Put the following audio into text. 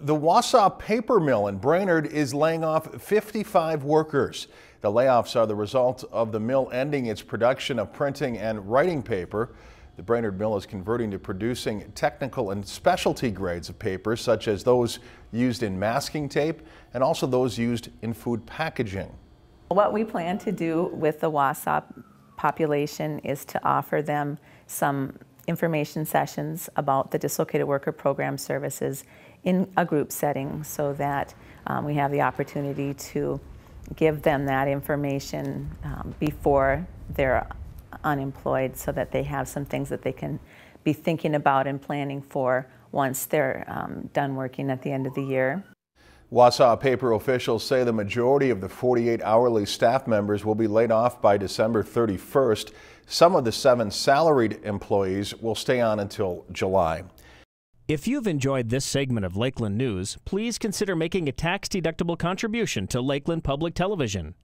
The Wausau Paper Mill in Brainerd is laying off 55 workers. The layoffs are the result of the mill ending its production of printing and writing paper. The Brainerd Mill is converting to producing technical and specialty grades of paper, such as those used in masking tape and also those used in food packaging. What we plan to do with the Wausau population is to offer them some information sessions about the dislocated worker program services in a group setting so that um, we have the opportunity to give them that information um, before they're unemployed so that they have some things that they can be thinking about and planning for once they're um, done working at the end of the year. Wausau paper officials say the majority of the 48 hourly staff members will be laid off by December 31st. Some of the seven salaried employees will stay on until July. If you've enjoyed this segment of Lakeland News, please consider making a tax-deductible contribution to Lakeland Public Television.